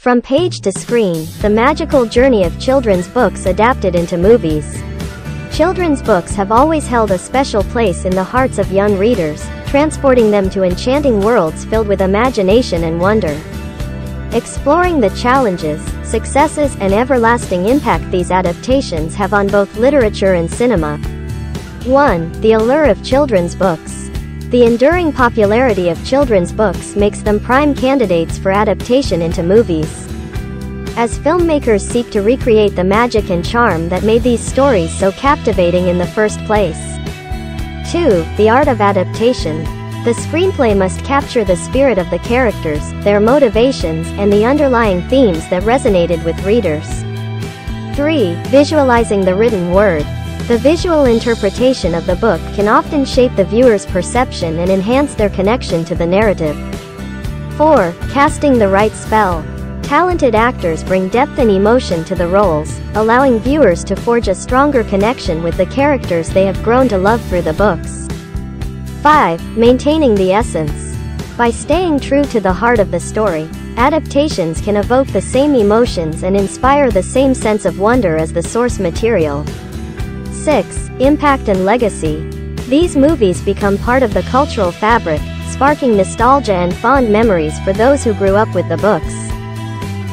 From page to screen, the magical journey of children's books adapted into movies. Children's books have always held a special place in the hearts of young readers, transporting them to enchanting worlds filled with imagination and wonder. Exploring the challenges, successes, and everlasting impact these adaptations have on both literature and cinema. 1. The allure of children's books. The enduring popularity of children's books makes them prime candidates for adaptation into movies. As filmmakers seek to recreate the magic and charm that made these stories so captivating in the first place. 2. The art of adaptation. The screenplay must capture the spirit of the characters, their motivations, and the underlying themes that resonated with readers. 3. Visualizing the written word. The visual interpretation of the book can often shape the viewer's perception and enhance their connection to the narrative. 4. Casting the right spell. Talented actors bring depth and emotion to the roles, allowing viewers to forge a stronger connection with the characters they have grown to love through the books. 5. Maintaining the essence. By staying true to the heart of the story, adaptations can evoke the same emotions and inspire the same sense of wonder as the source material. 6. Impact and legacy. These movies become part of the cultural fabric, sparking nostalgia and fond memories for those who grew up with the books.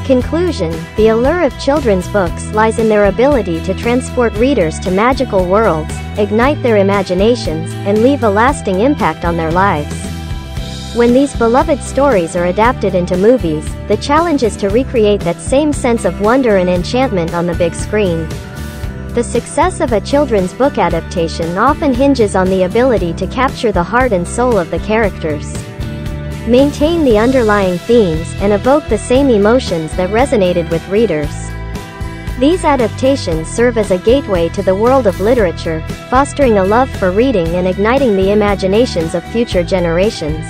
Conclusion The allure of children's books lies in their ability to transport readers to magical worlds, ignite their imaginations, and leave a lasting impact on their lives. When these beloved stories are adapted into movies, the challenge is to recreate that same sense of wonder and enchantment on the big screen. The success of a children's book adaptation often hinges on the ability to capture the heart and soul of the characters. Maintain the underlying themes and evoke the same emotions that resonated with readers. These adaptations serve as a gateway to the world of literature, fostering a love for reading and igniting the imaginations of future generations.